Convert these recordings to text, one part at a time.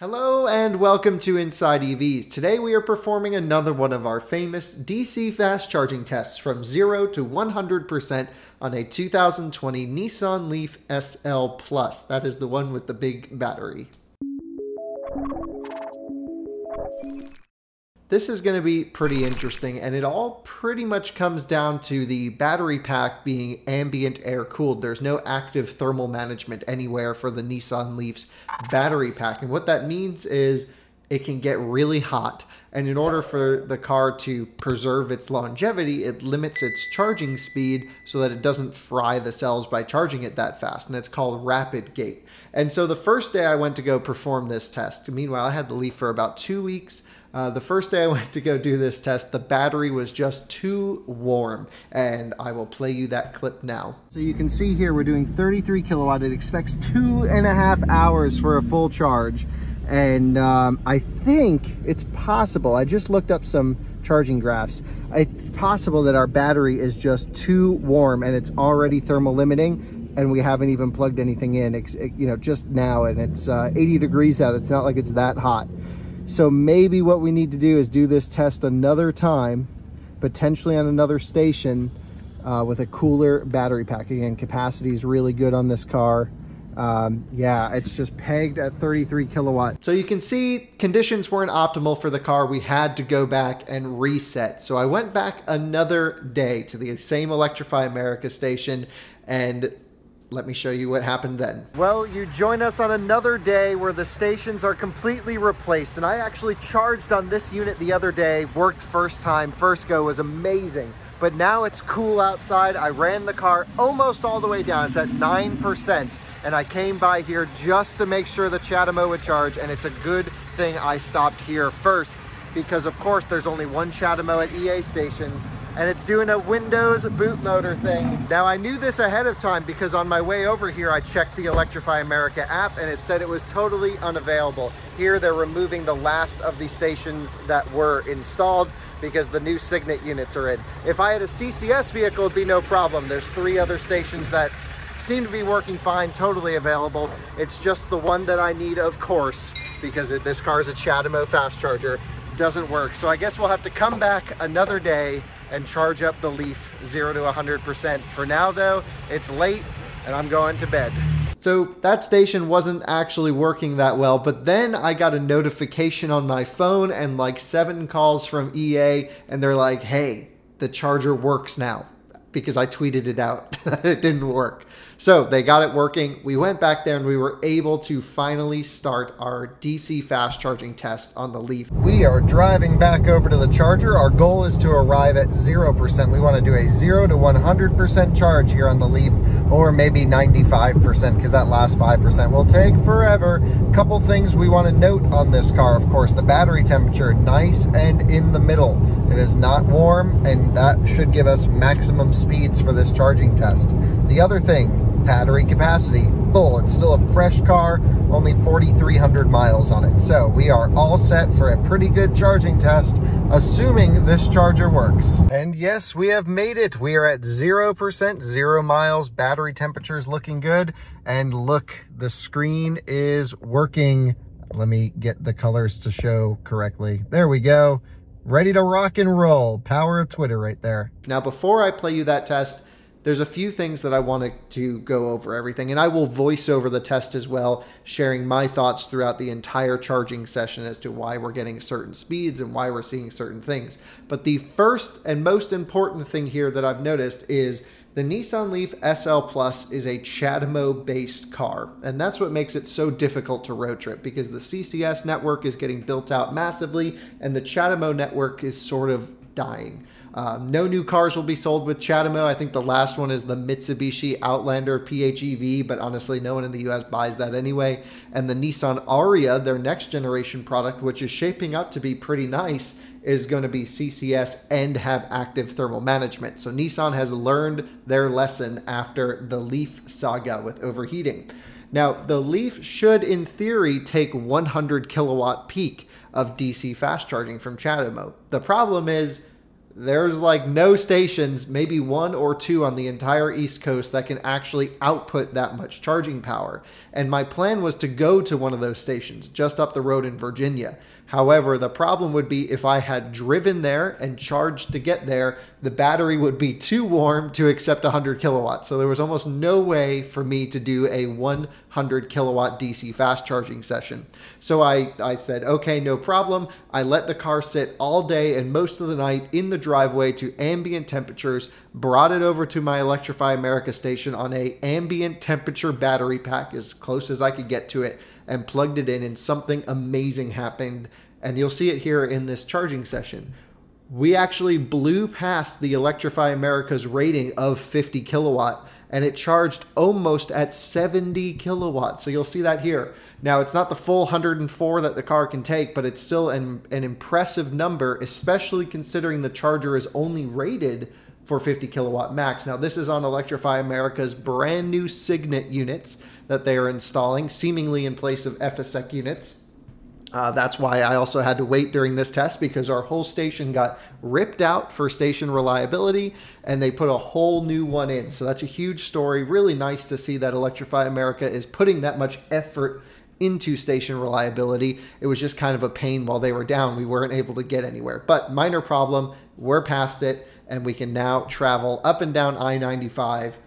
Hello and welcome to Inside EVs. Today we are performing another one of our famous DC fast charging tests from 0 to 100% on a 2020 Nissan Leaf SL Plus. That is the one with the big battery. This is going to be pretty interesting, and it all pretty much comes down to the battery pack being ambient air cooled. There's no active thermal management anywhere for the Nissan Leaf's battery pack. And what that means is it can get really hot. And in order for the car to preserve its longevity, it limits its charging speed so that it doesn't fry the cells by charging it that fast. And it's called Rapidgate. And so the first day I went to go perform this test, meanwhile, I had the Leaf for about two weeks uh, the first day I went to go do this test, the battery was just too warm, and I will play you that clip now. So you can see here we're doing 33 kilowatt. It expects two and a half hours for a full charge, and um, I think it's possible. I just looked up some charging graphs. It's possible that our battery is just too warm and it's already thermal limiting and we haven't even plugged anything in, you know, just now and it's uh, 80 degrees out. It's not like it's that hot. So maybe what we need to do is do this test another time, potentially on another station uh, with a cooler battery pack. Again, capacity is really good on this car. Um, yeah, it's just pegged at 33 kilowatt. So you can see conditions weren't optimal for the car. We had to go back and reset. So I went back another day to the same Electrify America station and let me show you what happened then. Well, you join us on another day where the stations are completely replaced. And I actually charged on this unit the other day, worked first time, first go was amazing. But now it's cool outside. I ran the car almost all the way down. It's at 9%. And I came by here just to make sure the CHAdeMO would charge. And it's a good thing I stopped here first because of course there's only one CHAdeMO at EA stations and it's doing a Windows bootloader thing. Now I knew this ahead of time because on my way over here I checked the Electrify America app and it said it was totally unavailable. Here they're removing the last of the stations that were installed because the new Signet units are in. If I had a CCS vehicle it'd be no problem. There's three other stations that seem to be working fine, totally available. It's just the one that I need, of course, because it, this car is a CHAdeMO fast charger, doesn't work. So I guess we'll have to come back another day and charge up the Leaf 0 to 100%. For now though, it's late and I'm going to bed. So that station wasn't actually working that well, but then I got a notification on my phone and like seven calls from EA and they're like, hey, the charger works now because I tweeted it out that it didn't work. So they got it working. We went back there and we were able to finally start our DC fast charging test on the Leaf. We are driving back over to the charger. Our goal is to arrive at 0%. We want to do a 0 to 100% charge here on the Leaf or maybe 95% because that last 5% will take forever. Couple things we want to note on this car, of course, the battery temperature, nice and in the middle. It is not warm and that should give us maximum speeds for this charging test. The other thing, battery capacity full. It's still a fresh car, only 4,300 miles on it. So we are all set for a pretty good charging test, assuming this charger works. And yes, we have made it. We are at 0%, zero miles, battery temperature is looking good. And look, the screen is working. Let me get the colors to show correctly. There we go. Ready to rock and roll. Power of Twitter right there. Now, before I play you that test, there's a few things that I wanted to go over everything, and I will voice over the test as well, sharing my thoughts throughout the entire charging session as to why we're getting certain speeds and why we're seeing certain things. But the first and most important thing here that I've noticed is the Nissan Leaf SL Plus is a CHAdeMO based car, and that's what makes it so difficult to road trip because the CCS network is getting built out massively and the CHAdeMO network is sort of dying. Uh, no new cars will be sold with CHAdeMO. I think the last one is the Mitsubishi Outlander PHEV, but honestly, no one in the US buys that anyway. And the Nissan Ariya, their next generation product, which is shaping up to be pretty nice, is going to be CCS and have active thermal management. So Nissan has learned their lesson after the Leaf saga with overheating. Now, the Leaf should, in theory, take 100 kilowatt peak of DC fast charging from CHAdeMO. The problem is there's like no stations, maybe one or two on the entire East Coast that can actually output that much charging power. And my plan was to go to one of those stations just up the road in Virginia. However, the problem would be if I had driven there and charged to get there, the battery would be too warm to accept 100 kilowatts. So there was almost no way for me to do a 100 kilowatt DC fast charging session. So I, I said, okay, no problem. I let the car sit all day and most of the night in the driveway to ambient temperatures, brought it over to my Electrify America station on a ambient temperature battery pack as close as I could get to it and plugged it in, and something amazing happened. And you'll see it here in this charging session. We actually blew past the Electrify America's rating of 50 kilowatt and it charged almost at 70 kilowatts. So you'll see that here. Now, it's not the full 104 that the car can take, but it's still an, an impressive number, especially considering the charger is only rated for 50 kilowatt max. Now, this is on Electrify America's brand new Signet units that they are installing, seemingly in place of Efacec units. Uh, that's why I also had to wait during this test because our whole station got ripped out for station reliability and they put a whole new one in. So that's a huge story. Really nice to see that Electrify America is putting that much effort into station reliability. It was just kind of a pain while they were down. We weren't able to get anywhere, but minor problem. We're past it and we can now travel up and down I 95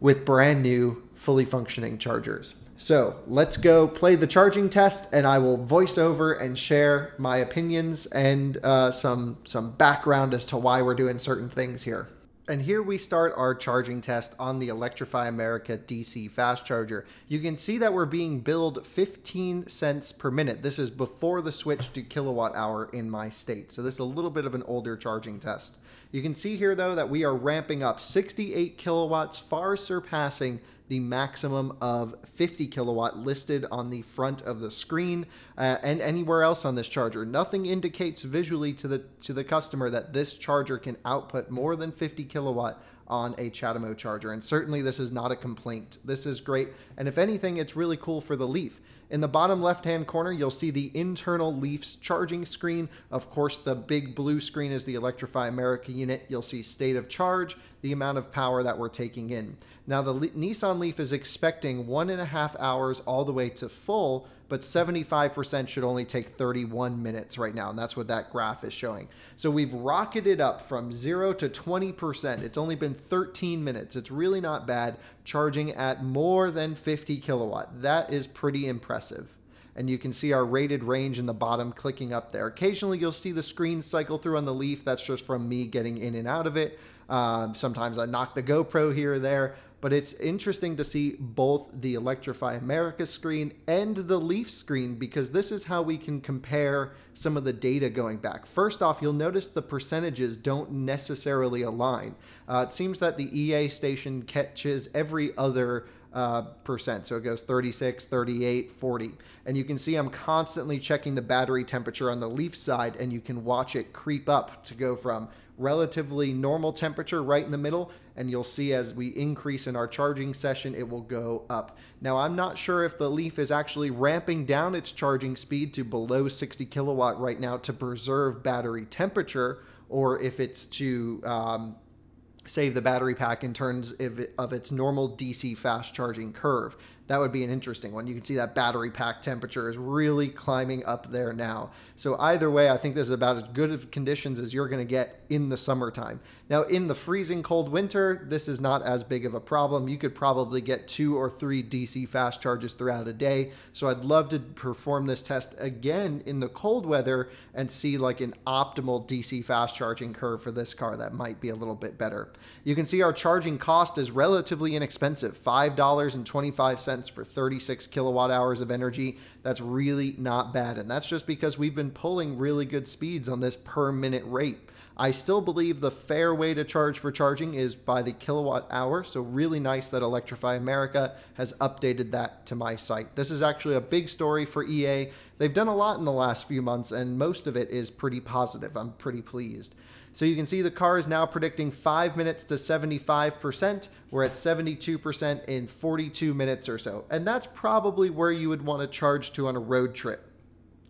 with brand new, fully functioning chargers. So let's go play the charging test, and I will voice over and share my opinions and uh, some some background as to why we're doing certain things here. And here we start our charging test on the Electrify America DC fast charger. You can see that we're being billed 15 cents per minute. This is before the switch to kilowatt hour in my state. So this is a little bit of an older charging test. You can see here though that we are ramping up 68 kilowatts, far surpassing the maximum of 50 kilowatt listed on the front of the screen uh, and anywhere else on this charger. Nothing indicates visually to the to the customer that this charger can output more than 50 kilowatt on a CHAdeMO charger. And certainly this is not a complaint. This is great. And if anything, it's really cool for the Leaf. In the bottom left-hand corner, you'll see the internal Leafs charging screen. Of course, the big blue screen is the Electrify America unit. You'll see state of charge, the amount of power that we're taking in. Now, the Le Nissan Leaf is expecting one and a half hours all the way to full, but 75% should only take 31 minutes right now. And that's what that graph is showing. So we've rocketed up from zero to 20%. It's only been 13 minutes. It's really not bad charging at more than 50 kilowatt. That is pretty impressive and you can see our rated range in the bottom clicking up there. Occasionally you'll see the screen cycle through on the Leaf. That's just from me getting in and out of it. Uh, sometimes I knock the GoPro here or there, but it's interesting to see both the Electrify America screen and the Leaf screen because this is how we can compare some of the data going back. First off, you'll notice the percentages don't necessarily align. Uh, it seems that the EA station catches every other uh, percent. So it goes 36, 38, 40. And you can see I'm constantly checking the battery temperature on the Leaf side and you can watch it creep up to go from relatively normal temperature right in the middle and you'll see as we increase in our charging session it will go up. Now I'm not sure if the Leaf is actually ramping down its charging speed to below 60 kilowatt right now to preserve battery temperature or if it's to um, save the battery pack in terms of its normal DC fast charging curve. That would be an interesting one. You can see that battery pack temperature is really climbing up there now. So either way, I think this is about as good of conditions as you're going to get in the summertime. Now, in the freezing cold winter, this is not as big of a problem. You could probably get two or three DC fast charges throughout a day. So I'd love to perform this test again in the cold weather and see like an optimal DC fast charging curve for this car that might be a little bit better. You can see our charging cost is relatively inexpensive, $5.25 for 36 kilowatt hours of energy. That's really not bad. And that's just because we've been pulling really good speeds on this per minute rate. I still believe the fair way to charge for charging is by the kilowatt hour. So, really nice that Electrify America has updated that to my site. This is actually a big story for EA. They've done a lot in the last few months, and most of it is pretty positive. I'm pretty pleased. So you can see the car is now predicting 5 minutes to 75%. We're at 72% in 42 minutes or so. And that's probably where you would want to charge to on a road trip.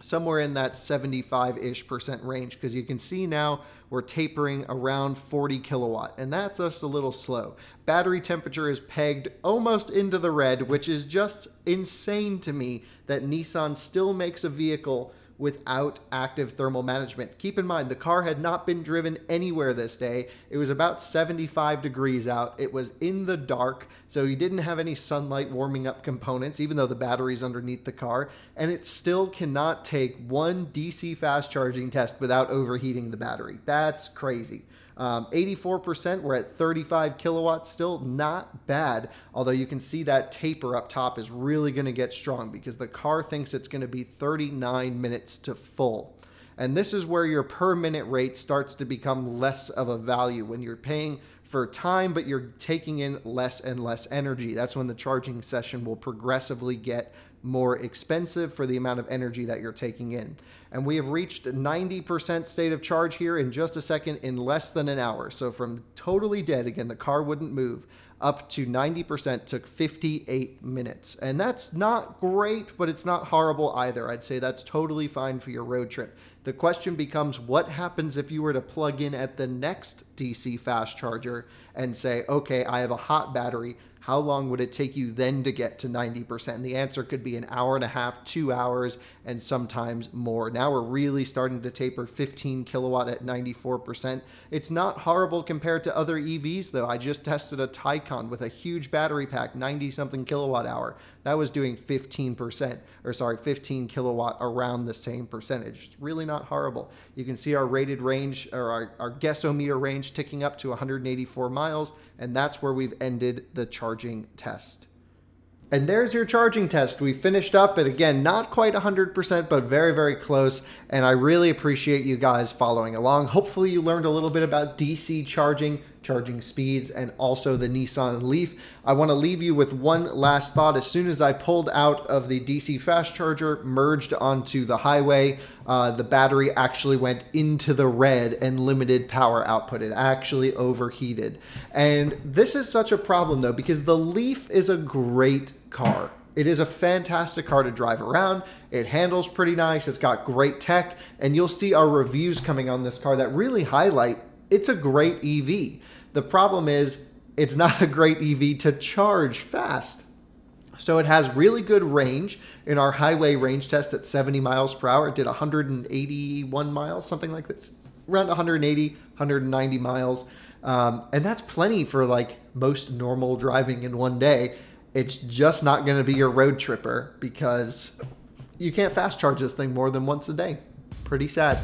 somewhere in that 75 ish percent range because you can see now we're tapering around 40 kilowatt, and that's just a little slow. Battery temperature is pegged almost into the red, which is just insane to me that Nissan still makes a vehicle without active thermal management. Keep in mind, the car had not been driven anywhere this day. It was about 75 degrees out. It was in the dark, so you didn't have any sunlight warming up components, even though the battery's underneath the car. And it still cannot take one DC fast charging test without overheating the battery. That's crazy. Um, 84%, we're at 35 kilowatts, still not bad. Although you can see that taper up top is really going to get strong because the car thinks it's going to be 39 minutes to full. And this is where your per minute rate starts to become less of a value when you're paying for time, but you're taking in less and less energy. That's when the charging session will progressively get more expensive for the amount of energy that you're taking in. And we have reached 90% state of charge here in just a second in less than an hour. So from totally dead, again, the car wouldn't move, up to 90% took 58 minutes. And that's not great, but it's not horrible either. I'd say that's totally fine for your road trip. The question becomes what happens if you were to plug in at the next DC fast charger and say, okay, I have a hot battery how long would it take you then to get to 90%? And the answer could be an hour and a half, two hours, and sometimes more. Now we're really starting to taper 15 kilowatt at 94%. It's not horrible compared to other EVs, though. I just tested a Taycan with a huge battery pack, 90 something kilowatt hour. That was doing 15%, or sorry, 15 kilowatt around the same percentage. It's really not horrible. You can see our rated range, or our, our guessometer range ticking up to 184 miles and that's where we've ended the charging test. And there's your charging test. We finished up and again, not quite 100%, but very, very close. And I really appreciate you guys following along. Hopefully, you learned a little bit about DC charging charging speeds, and also the Nissan Leaf. I want to leave you with one last thought. As soon as I pulled out of the DC fast charger, merged onto the highway, uh, the battery actually went into the red and limited power output. It actually overheated. And this is such a problem though, because the Leaf is a great car. It is a fantastic car to drive around. It handles pretty nice. It's got great tech. And you'll see our reviews coming on this car that really highlight it's a great EV. The problem is it's not a great EV to charge fast. So it has really good range. In our highway range test at 70 miles per hour, it did 181 miles, something like this, around 180, 190 miles. Um, and that's plenty for like most normal driving in one day. It's just not going to be your road tripper because you can't fast charge this thing more than once a day. Pretty sad.